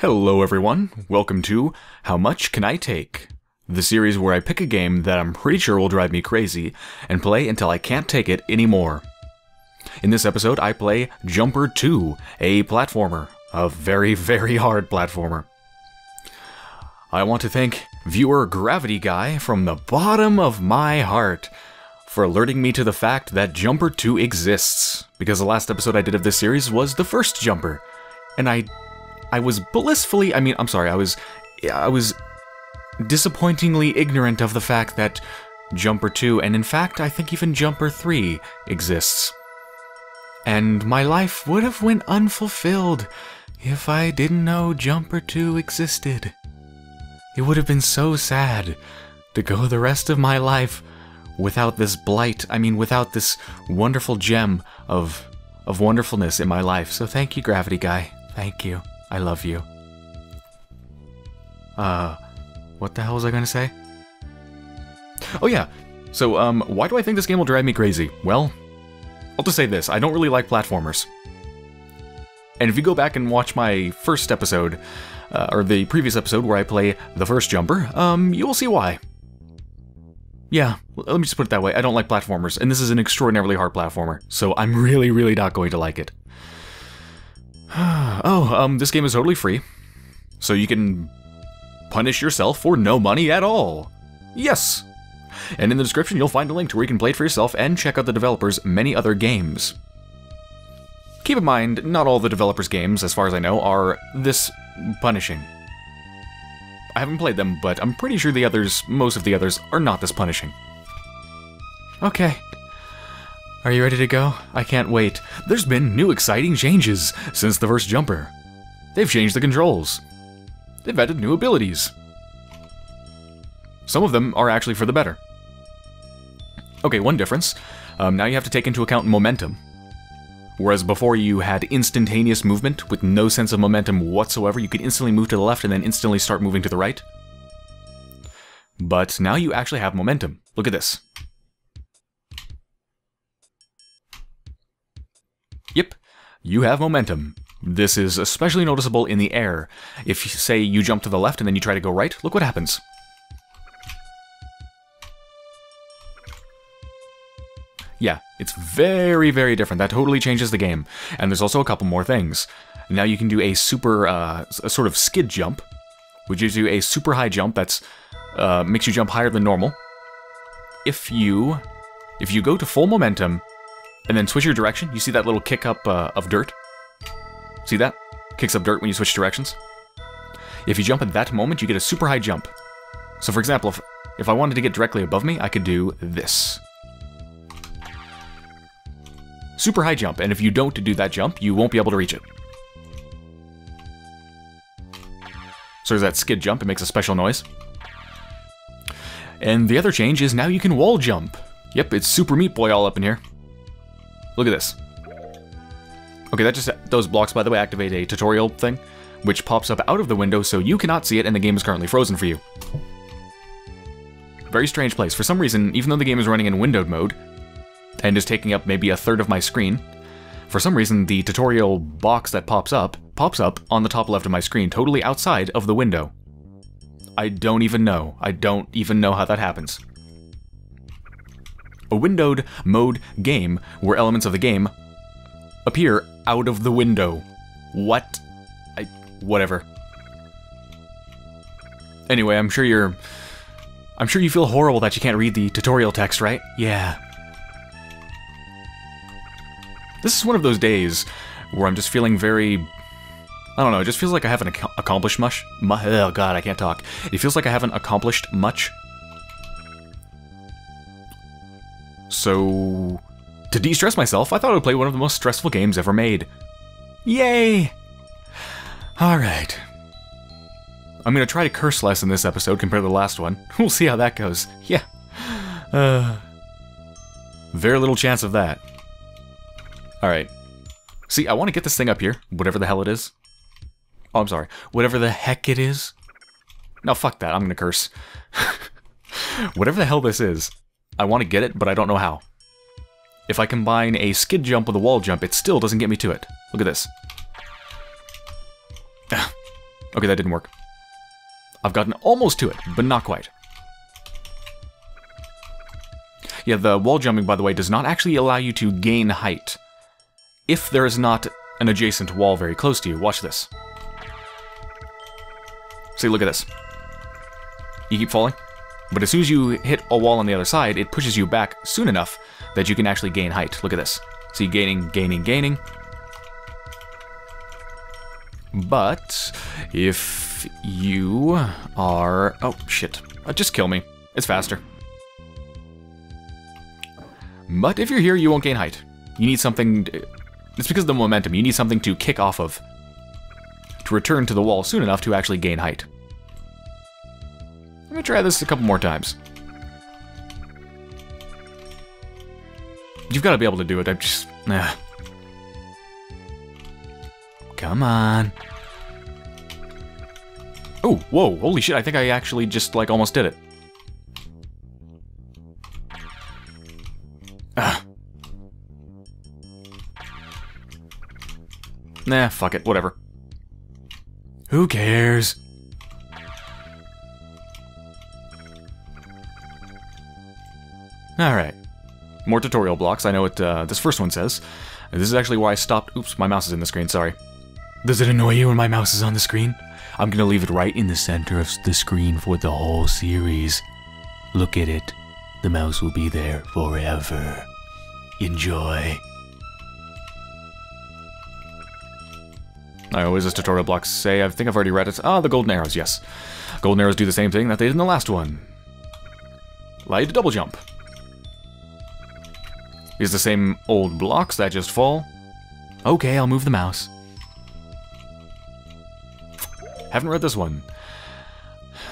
Hello, everyone. Welcome to How Much Can I Take? The series where I pick a game that I'm pretty sure will drive me crazy and play until I can't take it anymore. In this episode, I play Jumper 2, a platformer. A very, very hard platformer. I want to thank viewer Gravity Guy from the bottom of my heart for alerting me to the fact that Jumper 2 exists, because the last episode I did of this series was the first Jumper, and I I was blissfully, I mean, I'm sorry, I was I was disappointingly ignorant of the fact that Jumper 2 and in fact, I think even Jumper 3 exists. And my life would have went unfulfilled if I didn't know Jumper 2 existed. It would have been so sad to go the rest of my life without this blight, I mean without this wonderful gem of of wonderfulness in my life. So thank you, Gravity Guy. Thank you. I love you. Uh, what the hell was I gonna say? Oh yeah, so um, why do I think this game will drive me crazy? Well, I'll just say this, I don't really like platformers. And if you go back and watch my first episode, uh, or the previous episode where I play the first jumper, um, you will see why. Yeah, let me just put it that way. I don't like platformers, and this is an extraordinarily hard platformer, so I'm really, really not going to like it. oh, um, this game is totally free, so you can punish yourself for no money at all. Yes! And in the description, you'll find a link to where you can play it for yourself and check out the developer's many other games. Keep in mind, not all the developers' games, as far as I know, are this punishing. I haven't played them, but I'm pretty sure the others, most of the others, are not this punishing. Okay. Are you ready to go? I can't wait. There's been new exciting changes since the first jumper. They've changed the controls. They've added new abilities. Some of them are actually for the better. Okay, one difference. Um, now you have to take into account momentum. Whereas before you had instantaneous movement with no sense of momentum whatsoever, you could instantly move to the left and then instantly start moving to the right. But now you actually have momentum. Look at this. You have momentum. This is especially noticeable in the air. If, say, you jump to the left and then you try to go right, look what happens. Yeah, it's very, very different. That totally changes the game. And there's also a couple more things. Now you can do a super, uh, a sort of skid jump, which gives you a super high jump that's, uh, makes you jump higher than normal. If you, if you go to full momentum, and then switch your direction, you see that little kick up uh, of dirt? See that? Kicks up dirt when you switch directions. If you jump at that moment, you get a super high jump. So for example, if, if I wanted to get directly above me, I could do this super high jump, and if you don't do that jump, you won't be able to reach it. So there's that skid jump, it makes a special noise. And the other change is now you can wall jump. Yep, it's Super Meat Boy all up in here. Look at this. Okay, that just those blocks, by the way, activate a tutorial thing, which pops up out of the window so you cannot see it and the game is currently frozen for you. Very strange place. For some reason, even though the game is running in windowed mode, and is taking up maybe a third of my screen. For some reason, the tutorial box that pops up, pops up on the top left of my screen, totally outside of the window. I don't even know. I don't even know how that happens. A windowed mode game where elements of the game appear out of the window. What? I... whatever. Anyway, I'm sure you're... I'm sure you feel horrible that you can't read the tutorial text, right? Yeah, this is one of those days where I'm just feeling very... I don't know, it just feels like I haven't ac accomplished much. Oh god, I can't talk. It feels like I haven't accomplished much. So... To de-stress myself, I thought I would play one of the most stressful games ever made. Yay! Alright. I'm gonna try to curse less in this episode compared to the last one. We'll see how that goes. Yeah. Uh, very little chance of that. Alright. See, I want to get this thing up here, whatever the hell it is. Oh, I'm sorry. Whatever the heck it is. No, fuck that. I'm gonna curse. whatever the hell this is, I want to get it, but I don't know how. If I combine a skid jump with a wall jump, it still doesn't get me to it. Look at this. Okay, that didn't work. I've gotten almost to it, but not quite. Yeah, the wall jumping, by the way, does not actually allow you to gain height. If there is not an adjacent wall very close to you. Watch this. See, look at this. You keep falling, but as soon as you hit a wall on the other side, it pushes you back soon enough that you can actually gain height. Look at this. See, gaining, gaining, gaining. But if you are... Oh, shit. Uh, just kill me. It's faster. But if you're here, you won't gain height. You need something... It's because of the momentum. You need something to kick off of. To return to the wall soon enough to actually gain height. Me try this a couple more times. You've got to be able to do it. I'm just... Nah. Come on. Oh, whoa, holy shit, I think I actually just, like, almost did it. Ugh. Nah, fuck it, whatever. Who cares? Alright. More tutorial blocks, I know what uh, this first one says. This is actually why I stopped- oops, my mouse is in the screen, sorry. Does it annoy you when my mouse is on the screen? I'm gonna leave it right in the center of the screen for the whole series. Look at it. The mouse will be there forever. Enjoy. I always, as tutorial blocks say, I think I've already read it. Ah, the golden arrows, yes. Golden arrows do the same thing that they did in the last one. Allow you to double jump. Is the same old blocks that just fall. Okay, I'll move the mouse. Haven't read this one.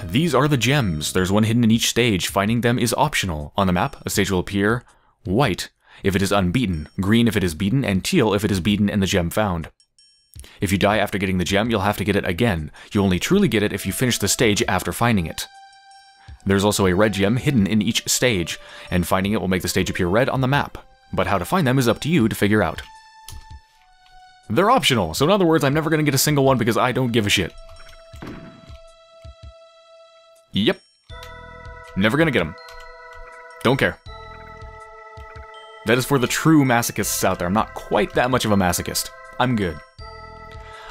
These are the gems. There's one hidden in each stage. Finding them is optional. On the map, a stage will appear white if it is unbeaten, green if it is beaten, and teal if it is beaten and the gem found. If you die after getting the gem, you'll have to get it again. You only truly get it if you finish the stage after finding it. There's also a red gem hidden in each stage, and finding it will make the stage appear red on the map. But how to find them is up to you to figure out. They're optional, so in other words, I'm never going to get a single one because I don't give a shit. Yep. Never gonna get them. Don't care. That is for the true masochists out there. I'm not quite that much of a masochist. I'm good.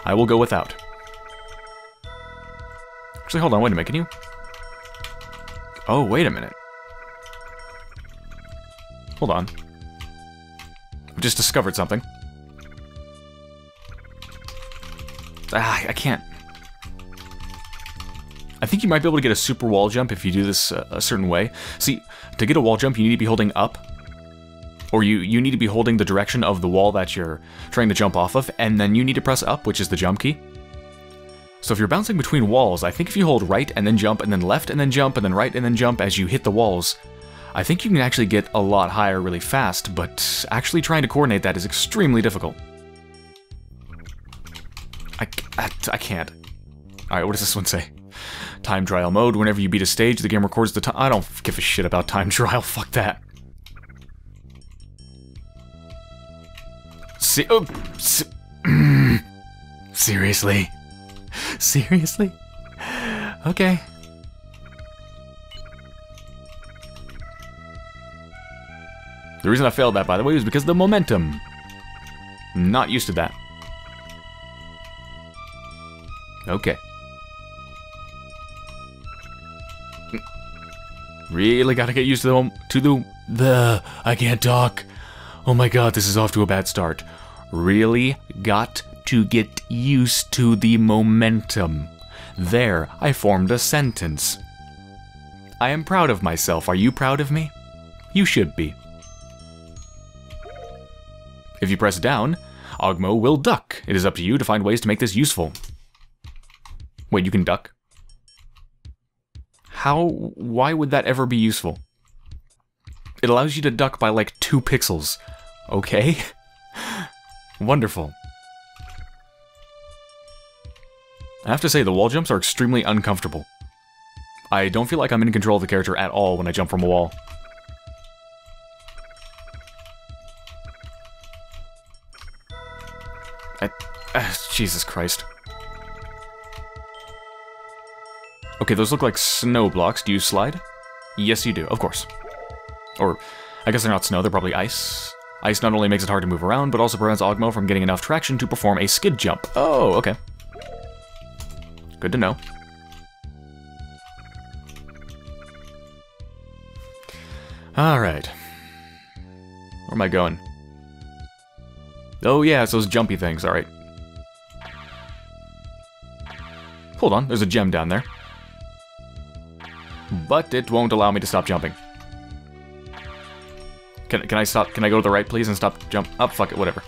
I will go without. Actually, hold on, wait a minute, can you? Oh, wait a minute. Hold on. Just discovered something. Ah, I can't. I think you might be able to get a super wall jump if you do this uh, a certain way. See, to get a wall jump, you need to be holding up. Or you, you need to be holding the direction of the wall that you're trying to jump off of, and then you need to press up, which is the jump key. So if you're bouncing between walls, I think if you hold right and then jump, and then left and then jump, and then right and then jump as you hit the walls, I think you can actually get a lot higher really fast, but actually trying to coordinate that is extremely difficult. I, I, I can't. Alright, what does this one say? Time trial mode. Whenever you beat a stage, the game records the time. I don't give a shit about time trial. Fuck that. See, oh, se seriously, seriously. Okay. The reason I failed that, by the way, was because of the momentum. Not used to that. Okay. Really gotta get used to the to the the I can't talk. Oh my god, this is off to a bad start. Really got to get used to the momentum. There, I formed a sentence. I am proud of myself. Are you proud of me? You should be. If you press down, Ogmo will duck. It is up to you to find ways to make this useful. Wait, you can duck? How, why would that ever be useful? It allows you to duck by like two pixels. Okay. Wonderful. I have to say, the wall jumps are extremely uncomfortable. I don't feel like I'm in control of the character at all when I jump from a wall. I, uh, Jesus Christ. Okay, those look like snow blocks. Do you slide? Yes, you do, of course. Or, I guess they're not snow, they're probably ice. Ice not only makes it hard to move around, but also prevents Ogmo from getting enough traction to perform a skid jump. Oh, okay. Good to know. Alright. Where am I going? Oh yeah, it's those jumpy things, alright. Hold on, there's a gem down there. But it won't allow me to stop jumping. Can, can I stop? Can I go to the right, please, and stop jump? Up, oh, fuck it, whatever.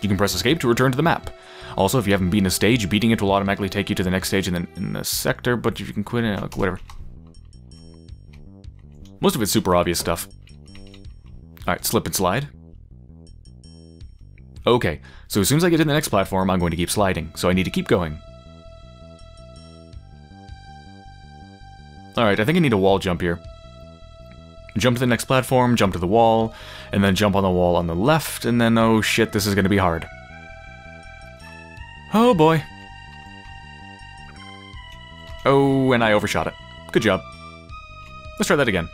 You can press escape to return to the map. Also, if you haven't beaten a stage, beating it will automatically take you to the next stage in the, in the sector, but if you can quit it, whatever. Most of it's super obvious stuff. Alright, slip and slide. Okay, so as soon as I get to the next platform, I'm going to keep sliding, so I need to keep going. Alright, I think I need a wall jump here. Jump to the next platform, jump to the wall, and then jump on the wall on the left, and then, oh shit, this is gonna be hard. Oh boy. Oh, and I overshot it. Good job. Let's try that again.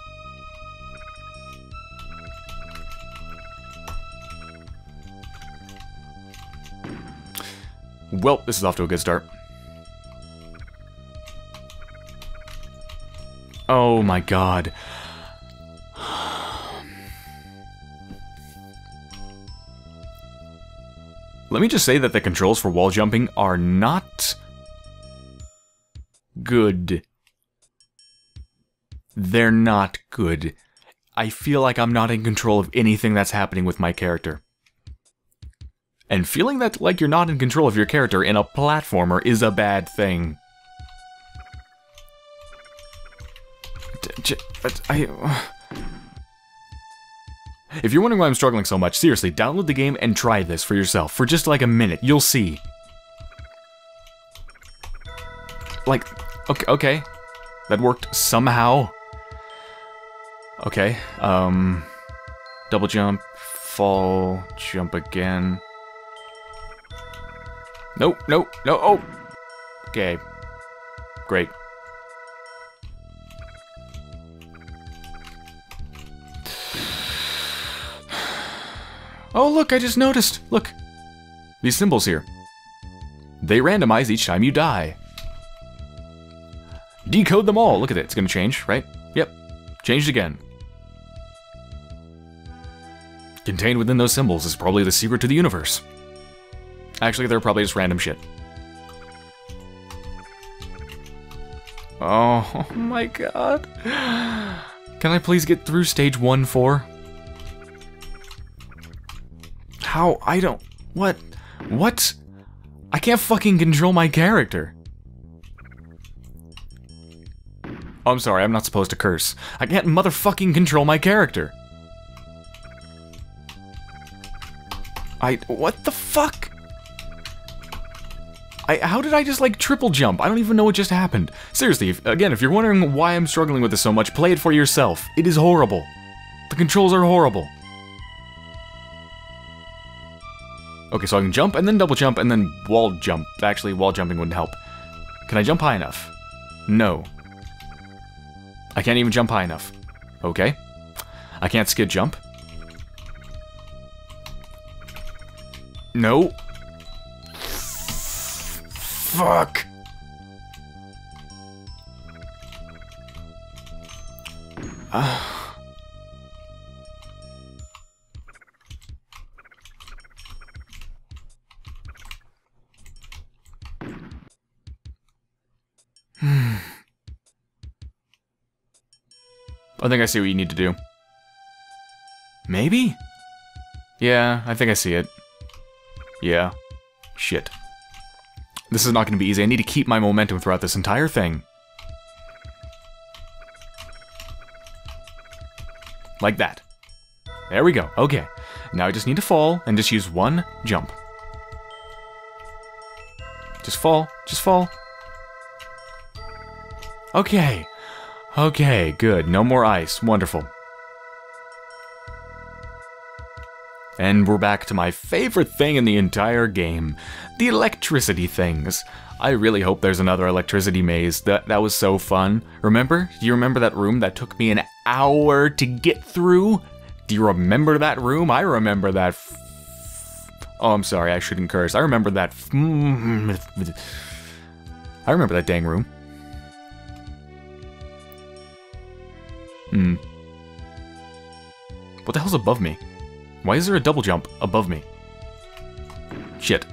Well, this is off to a good start. Oh my god. Let me just say that the controls for wall jumping are not good. They're not good. I feel like I'm not in control of anything that's happening with my character. And feeling that like you're not in control of your character in a platformer is a bad thing. If you're wondering why I'm struggling so much, seriously, download the game and try this for yourself. For just like a minute, you'll see. Like, okay, okay. That worked somehow. Okay, um... Double jump, fall, jump again. Nope, nope, no, oh! Okay. Great. Oh, look, I just noticed. Look. These symbols here. They randomize each time you die. Decode them all. Look at it. It's going to change, right? Yep. Changed again. Contained within those symbols is probably the secret to the universe. Actually, they're probably just random shit. Oh, oh my god. Can I please get through stage 1-4? How? I don't... What? What? I can't fucking control my character. Oh, I'm sorry, I'm not supposed to curse. I can't motherfucking control my character. I... What the fuck? I, how did I just, like, triple jump? I don't even know what just happened. Seriously, if, again, if you're wondering why I'm struggling with this so much, play it for yourself. It is horrible. The controls are horrible. Okay, so I can jump and then double jump and then wall jump. Actually, wall jumping wouldn't help. Can I jump high enough? No. I can't even jump high enough. Okay. I can't skid jump. No. Fuck. Ah. I think I see what you need to do. Maybe? Yeah, I think I see it. Yeah. Shit. This is not going to be easy. I need to keep my momentum throughout this entire thing. Like that. There we go. Okay. Now I just need to fall and just use one jump. Just fall. Just fall. Okay. Okay, good. No more ice. Wonderful. And we're back to my favorite thing in the entire game, the electricity things. I really hope there's another electricity maze. That that was so fun. Remember? Do you remember that room that took me an hour to get through? Do you remember that room? I remember that. oh, I'm sorry. I shouldn't curse. I remember that. I remember that dang room. Hmm. What the hell's above me? Why is there a double jump above me? Shit.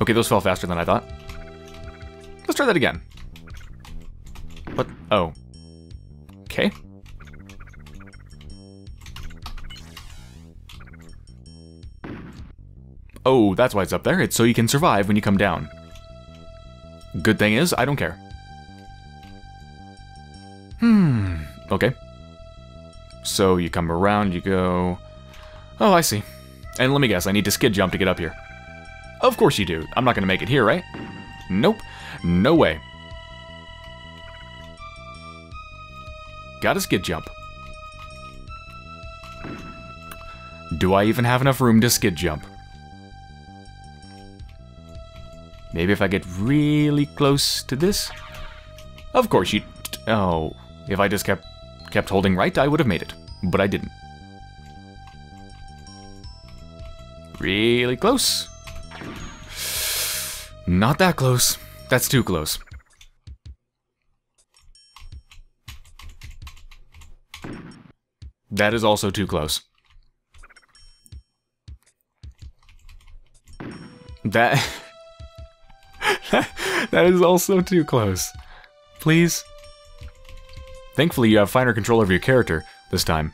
Okay, those fell faster than I thought. Let's try that again. What? Oh. Okay. Oh, that's why it's up there. It's so you can survive when you come down. Good thing is, I don't care. Hmm. Okay. So you come around, you go... Oh, I see. And let me guess, I need to skid jump to get up here. Of course you do. I'm not going to make it here, right? Nope. No way. Gotta skid jump. Do I even have enough room to skid jump? Maybe if I get really close to this? Of course you... Oh, if I just kept kept holding right, I would have made it. But I didn't. Really close. Not that close. That's too close. That is also too close. That... that is also too close. Please? Thankfully, you have finer control over your character this time.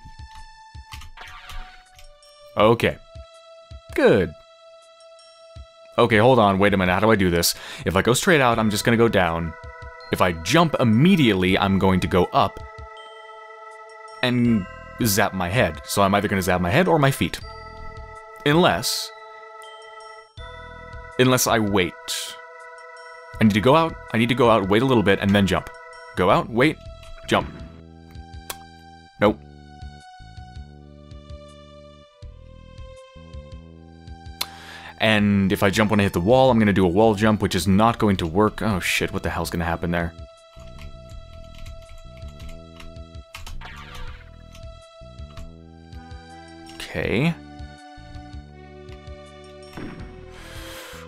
Okay. Good. Okay, hold on, wait a minute, how do I do this? If I go straight out, I'm just gonna go down. If I jump immediately, I'm going to go up and zap my head. So I'm either gonna zap my head or my feet. Unless... Unless I wait. I need to go out, I need to go out, wait a little bit, and then jump. Go out, wait, jump. Nope. And if I jump when I hit the wall, I'm going to do a wall jump, which is not going to work. Oh shit, what the hell's going to happen there? Okay.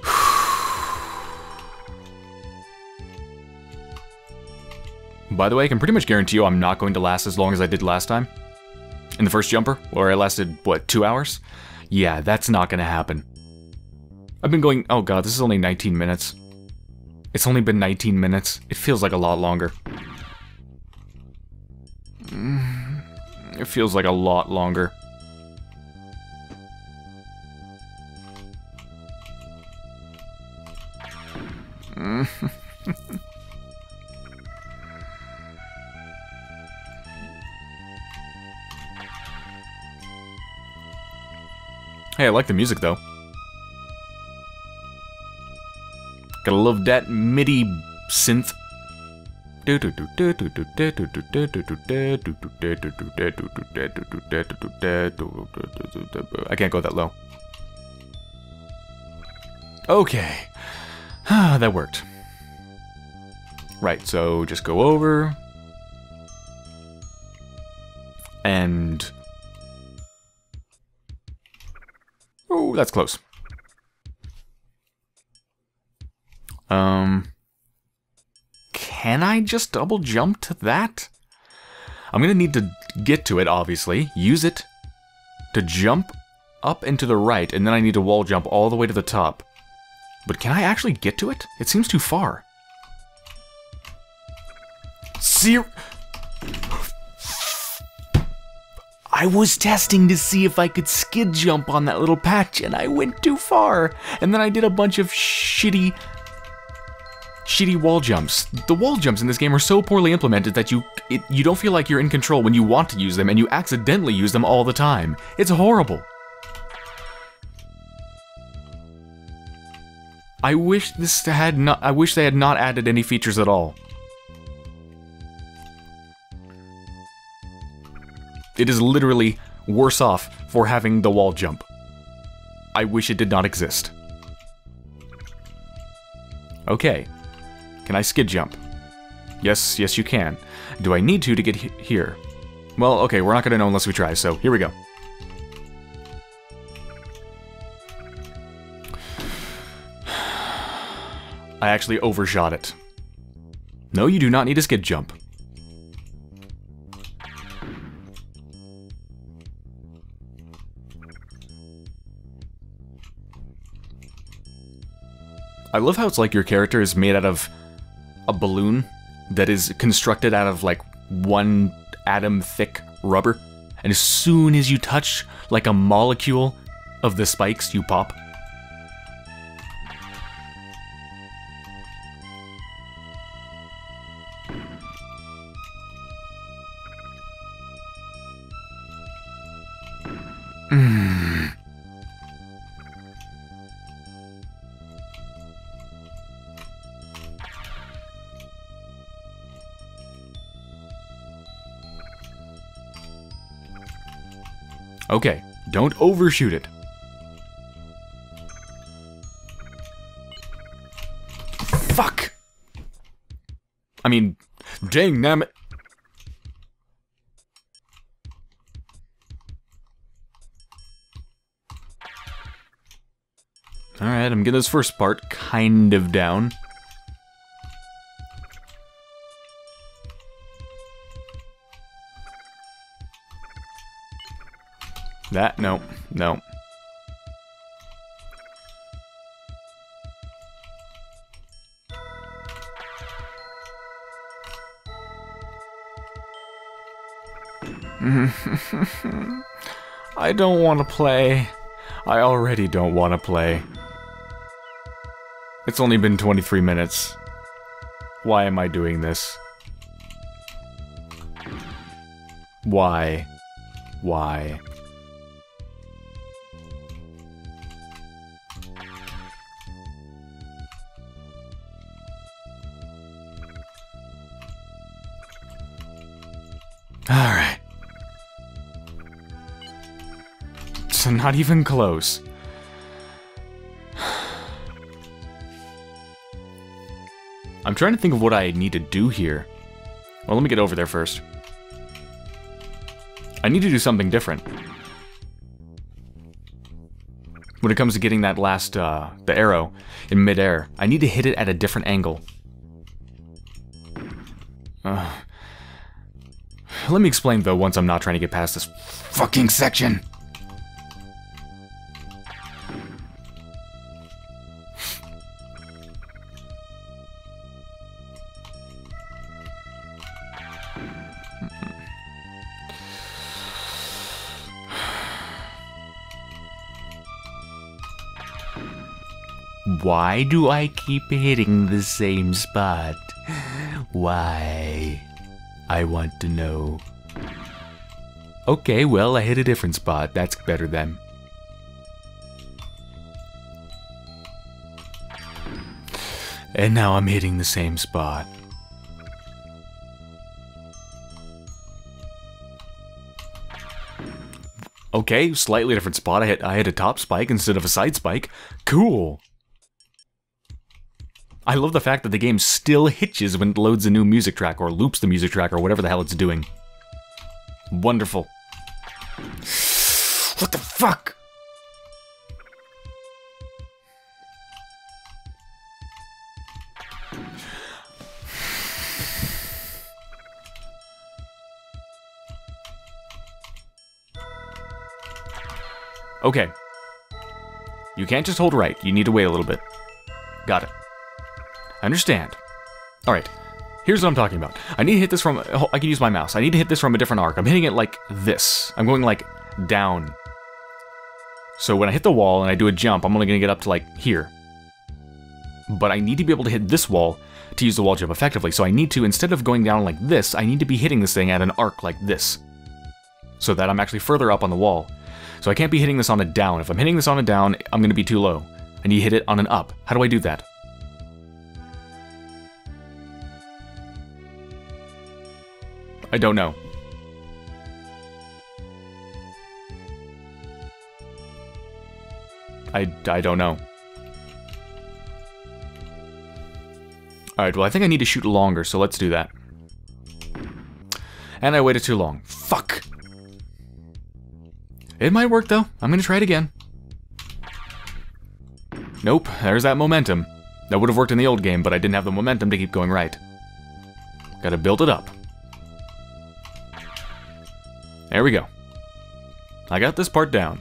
By the way, I can pretty much guarantee you I'm not going to last as long as I did last time. In the first jumper, where I lasted, what, two hours? Yeah, that's not to happen. I've been going... Oh god, this is only 19 minutes. It's only been 19 minutes. It feels like a lot longer. Mm, it feels like a lot longer. hey, I like the music though. Gotta love that MIDI synth. I can't go that low. Okay. that worked. Right, so just go over. And... Oh, that's close. Um, can I just double jump to that? I'm gonna need to get to it, obviously, use it to jump up and to the right, and then I need to wall jump all the way to the top. But can I actually get to it? It seems too far. See, I was testing to see if I could skid jump on that little patch, and I went too far. And then I did a bunch of shitty shitty wall jumps. The wall jumps in this game are so poorly implemented that you it, you don't feel like you're in control when you want to use them and you accidentally use them all the time. It's horrible. I wish this had not I wish they had not added any features at all. It is literally worse off for having the wall jump. I wish it did not exist. Okay. Can I skid jump? Yes, yes you can. Do I need to to get he here? Well, okay, we're not to know unless we try, so here we go. I actually overshot it. No, you do not need a skid jump. I love how it's like your character is made out of a balloon that is constructed out of like one atom thick rubber. And as soon as you touch like a molecule of the spikes, you pop. Okay, don't overshoot it. Fuck! I mean, dang damn. Alright, I'm getting this first part kind of down. That, no, no. I don't want to play. I already don't want to play. It's only been 23 minutes. Why am I doing this? Why? Why? Not even close. I'm trying to think of what I need to do here. Well, let me get over there first. I need to do something different. When it comes to getting that last, uh, the arrow in midair, I need to hit it at a different angle. Uh, let me explain, though, once I'm not trying to get past this fucking section. Why do I keep hitting the same spot? Why? I want to know. Okay, well, I hit a different spot. That's better then. And now I'm hitting the same spot. Okay, slightly different spot. I hit I hit a top spike instead of a side spike. Cool. I love the fact that the game still hitches when it loads a new music track or loops the music track or whatever the hell it's doing. Wonderful. What the fuck? Okay. You can't just hold right. You need to wait a little bit. Got it. I understand. Alright, here's what I'm talking about. I need to hit this from... I can use my mouse. I need to hit this from a different arc. I'm hitting it like this. I'm going like down. So when I hit the wall and I do a jump, I'm only going to get up to like here. But I need to be able to hit this wall to use the wall jump effectively. So I need to, instead of going down like this, I need to be hitting this thing at an arc like this. So that I'm actually further up on the wall. So I can't be hitting this on a down. If I'm hitting this on a down, I'm going to be too low. I need to hit it on an up. How do I do that? I don't know. I, I don't know. Alright, well I think I need to shoot longer, so let's do that. And I waited too long. Fuck! It might work though. I'm gonna try it again. Nope, there's that momentum. That would have worked in the old game, but I didn't have the momentum to keep going right. Gotta build it up. There we go. I got this part down.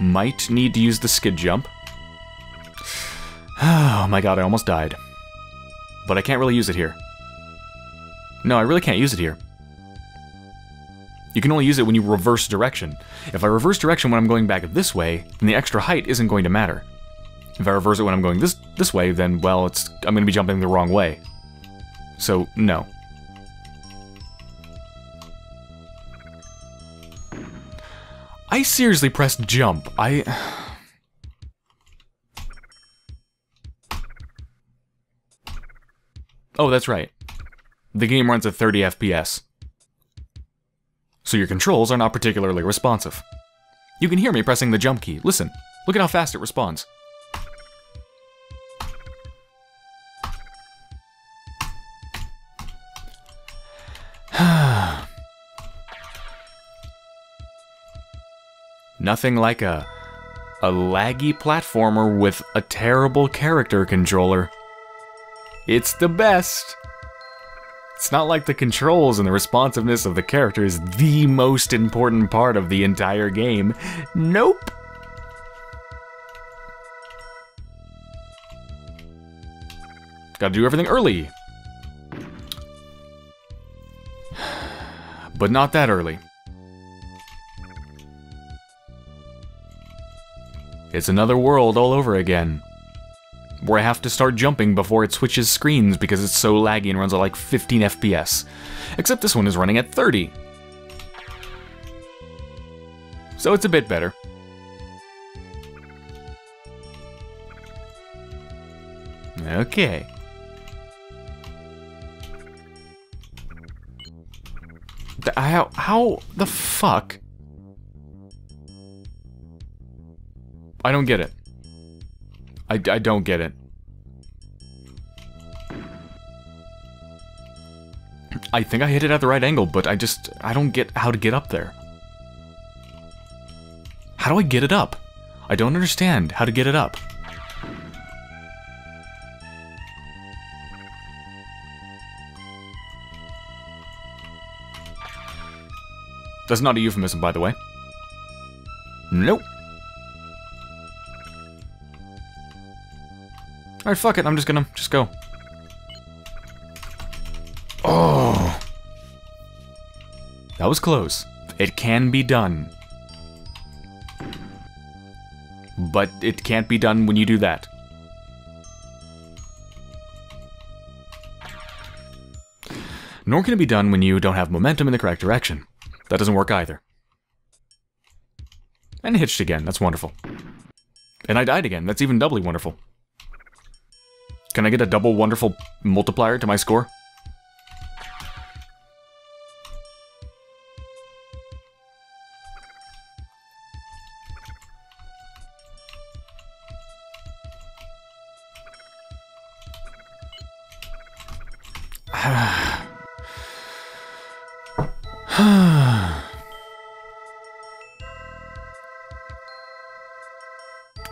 Might need to use the skid jump. Oh my god, I almost died. But I can't really use it here. No, I really can't use it here. You can only use it when you reverse direction. If I reverse direction when I'm going back this way, then the extra height isn't going to matter. If I reverse it when I'm going this this way, then, well, it's I'm going to be jumping the wrong way. So, no. I seriously pressed jump. I... Oh, that's right. The game runs at 30 FPS. So your controls are not particularly responsive. You can hear me pressing the jump key. Listen, look at how fast it responds. Nothing like a a laggy platformer with a terrible character controller. It's the best. It's not like the controls and the responsiveness of the character is the most important part of the entire game. Nope. Gotta do everything early. But not that early. It's another world all over again. Where I have to start jumping before it switches screens because it's so laggy and runs at like 15 FPS. Except this one is running at 30. So it's a bit better. Okay. How, how the fuck? I don't get it. I, I don't get it. I think I hit it at the right angle, but I just, I don't get how to get up there. How do I get it up? I don't understand how to get it up. That's not a euphemism, by the way. Nope. Alright, fuck it. I'm just gonna just go. Oh. That was close. It can be done. But it can't be done when you do that. Nor can it be done when you don't have momentum in the correct direction. That doesn't work either. And hitched again, that's wonderful. And I died again, that's even doubly wonderful. Can I get a double wonderful multiplier to my score?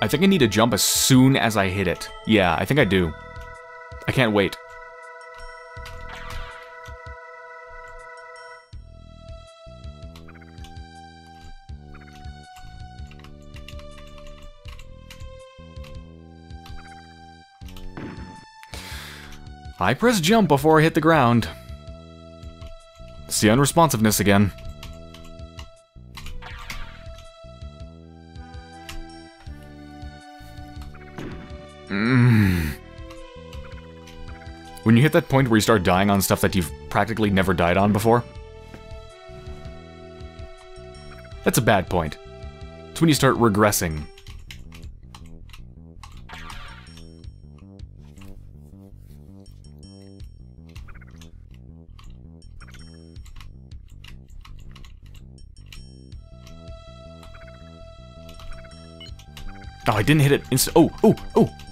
I think I need to jump as soon as I hit it. Yeah, I think I do. I can't wait. I press jump before I hit the ground. See unresponsiveness again. you hit that point where you start dying on stuff that you've practically never died on before, that's a bad point. It's when you start regressing. Oh, I didn't hit it oh, oh, oh!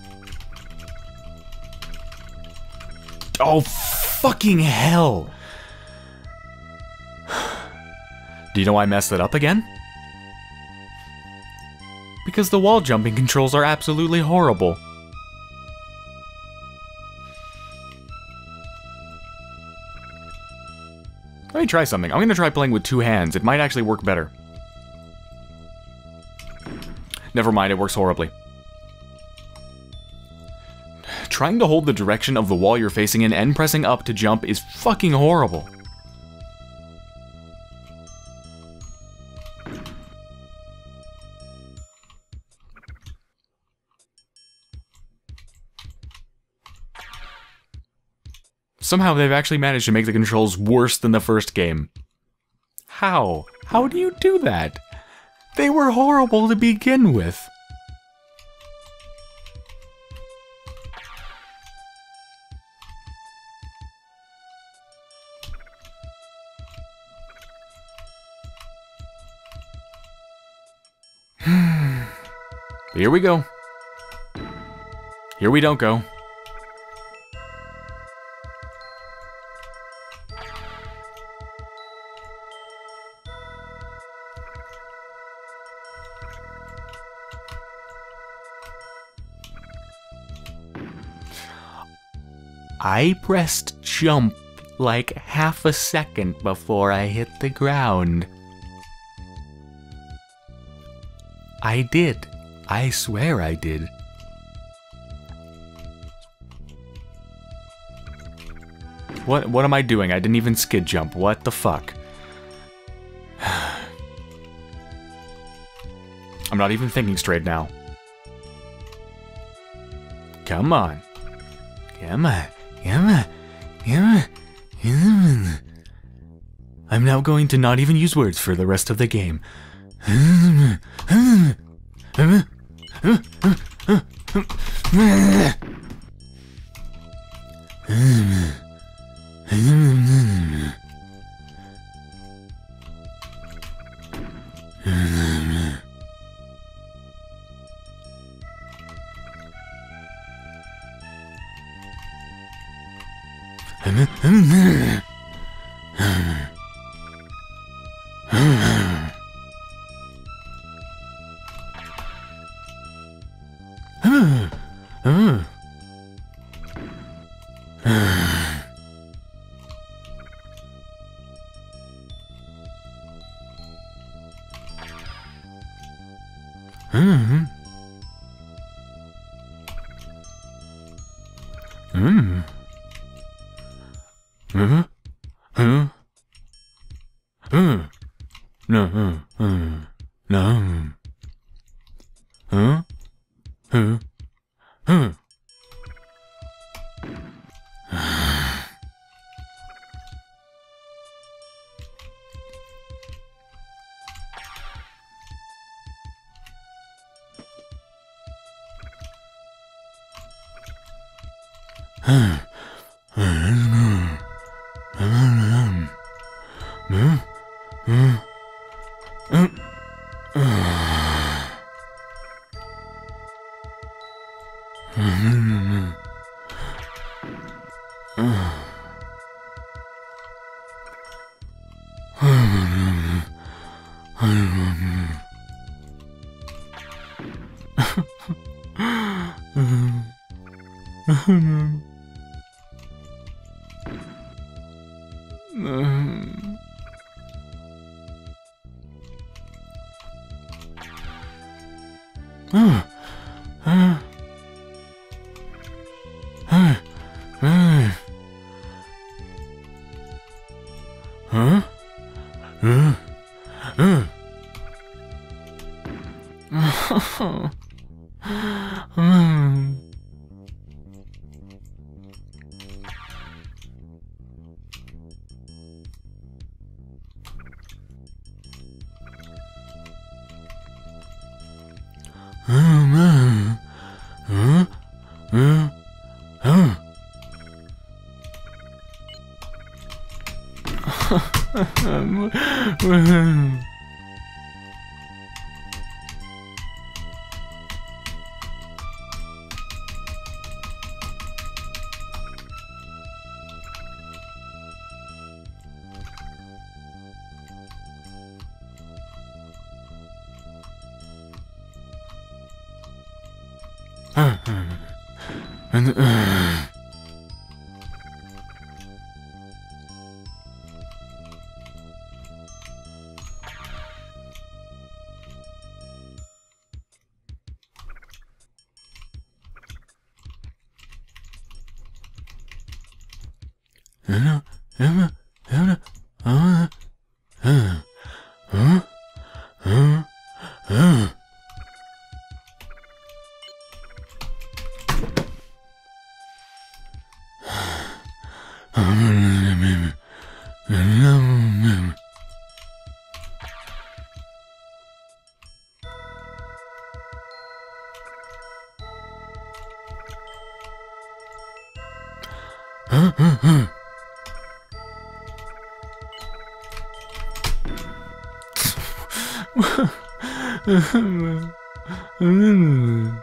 Fucking hell. Do you know why I messed it up again? Because the wall jumping controls are absolutely horrible. Let me try something. I'm to try playing with two hands. It might actually work better. Never mind, it works horribly. Trying to hold the direction of the wall you're facing in and pressing up to jump is fucking horrible. Somehow they've actually managed to make the controls worse than the first game. How? How do you do that? They were horrible to begin with. Here we go. Here we don't go. I pressed jump like half a second before I hit the ground. I did. I swear I did. What what am I doing? I didn't even skid jump. What the fuck? I'm not even thinking straight now. Come on. Come on. Come on. Come on. Come on. I'm now going to not even use words for the rest of the game. Huh? Huh? Huh? Huh? hum. 음, 음, 음. 嗯哼嗯哼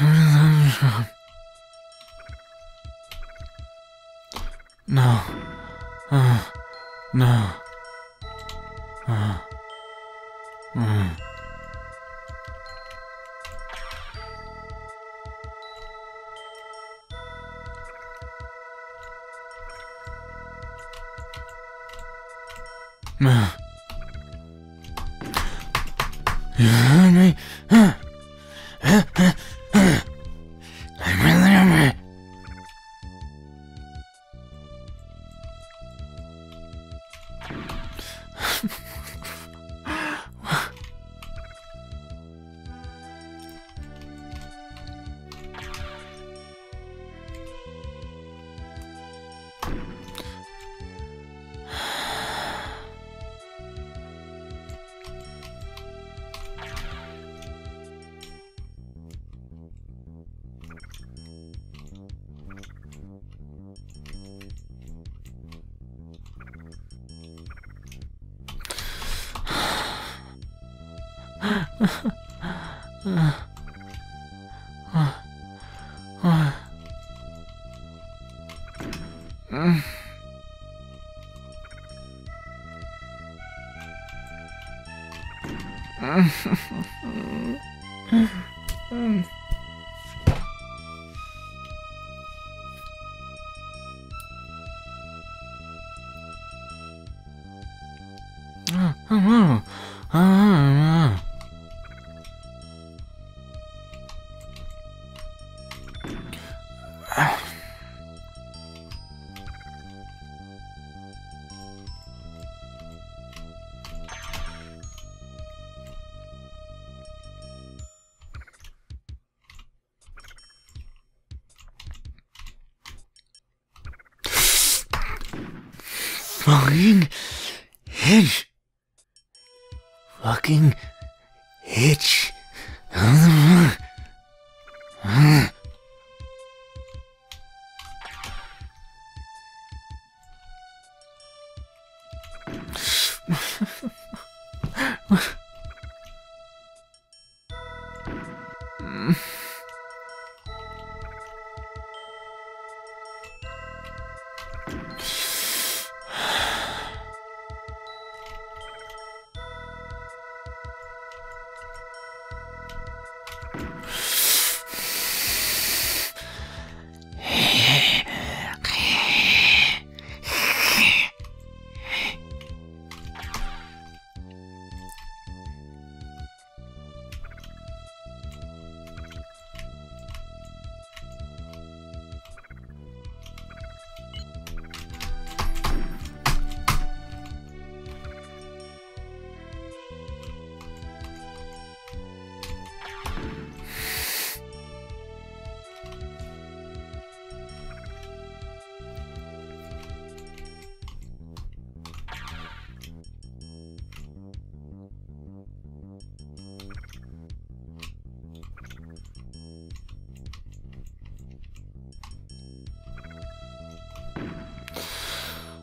No. 嗯哼嗯 Fucking hitch. Fucking hitch.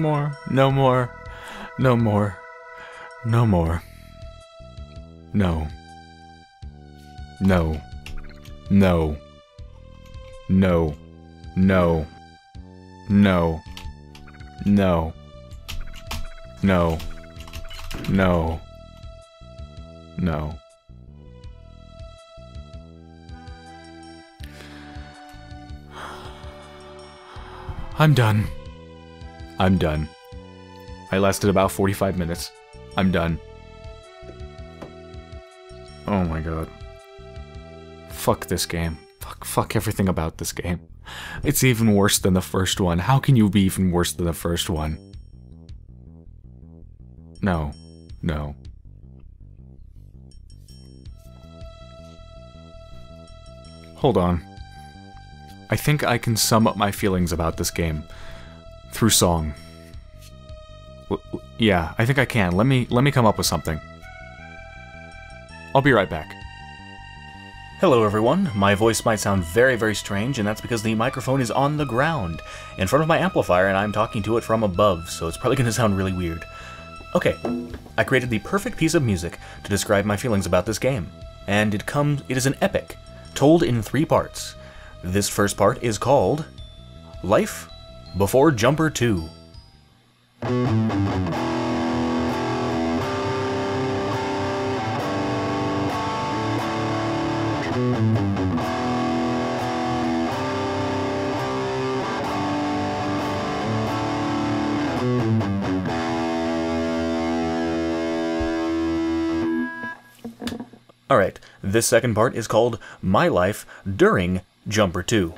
more, no more, no more, no more, no. No. No. No. No. No. No. No. No. No. No. I'm done. I'm done. I lasted about 45 minutes. I'm done. Oh my god. Fuck this game. Fuck, fuck everything about this game. It's even worse than the first one. How can you be even worse than the first one? No. No. Hold on. I think I can sum up my feelings about this game through song. yeah, I think I can. Let me let me come up with something. I'll be right back. Hello everyone, my voice might sound very very strange and that's because the microphone is on the ground in front of my amplifier and I'm talking to it from above, so it's probably going to sound really weird. Okay, I created the perfect piece of music to describe my feelings about this game, and it comes it is an epic, told in three parts. This first part is called Life Before Jumper 2. Alright, this second part is called My Life During Jumper 2.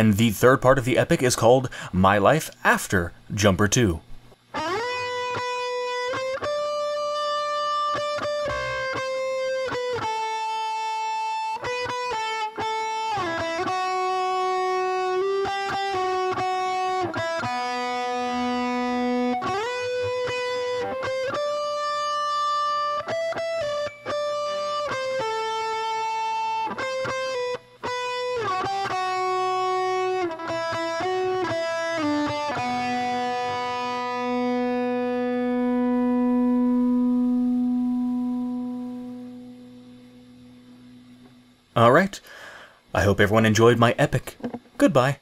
And the third part of the epic is called My Life After Jumper 2. I hope everyone enjoyed my epic. Goodbye.